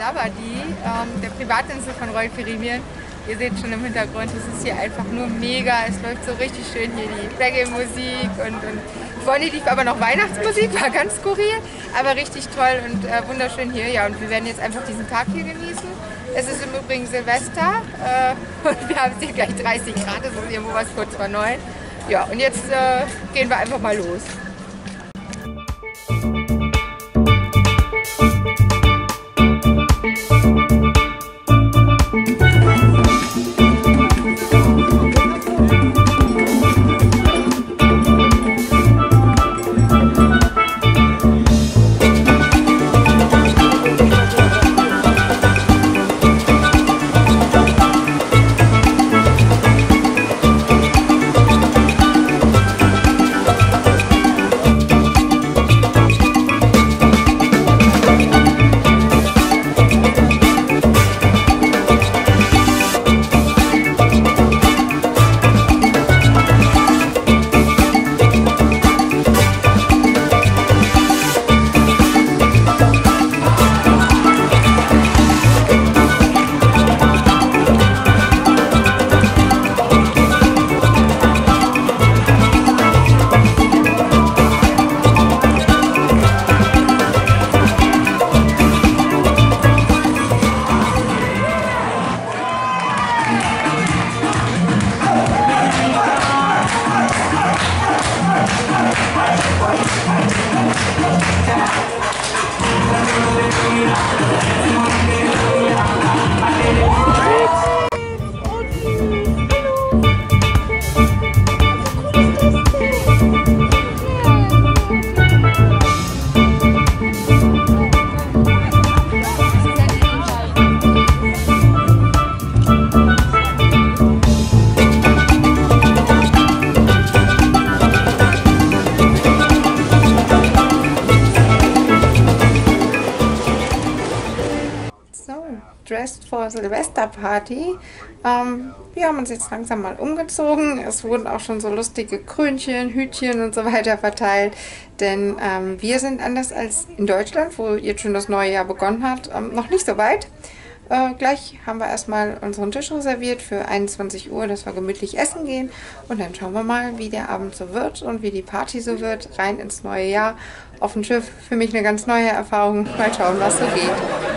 Labadie, ähm, der Privatinsel von Royal Caribbean. Ihr seht schon im Hintergrund, es ist hier einfach nur mega. Es läuft so richtig schön hier die Reggae-Musik und, und vorne lief aber noch Weihnachtsmusik, war ganz skurril, aber richtig toll und äh, wunderschön hier. Ja, und wir werden jetzt einfach diesen Tag hier genießen. Es ist im Übrigen Silvester äh, und wir haben hier gleich 30 Grad, es ist irgendwo was kurz vor neun. Ja, und jetzt äh, gehen wir einfach mal los. Dressed for Silvesterparty. Ähm, wir haben uns jetzt langsam mal umgezogen. Es wurden auch schon so lustige Krönchen, Hütchen und so weiter verteilt. Denn ähm, wir sind anders als in Deutschland, wo jetzt schon das neue Jahr begonnen hat, ähm, noch nicht so weit. Äh, gleich haben wir erstmal unseren Tisch reserviert für 21 Uhr, dass wir gemütlich essen gehen. Und dann schauen wir mal, wie der Abend so wird und wie die Party so wird. Rein ins neue Jahr. Auf dem Schiff für mich eine ganz neue Erfahrung. Mal schauen, was so geht.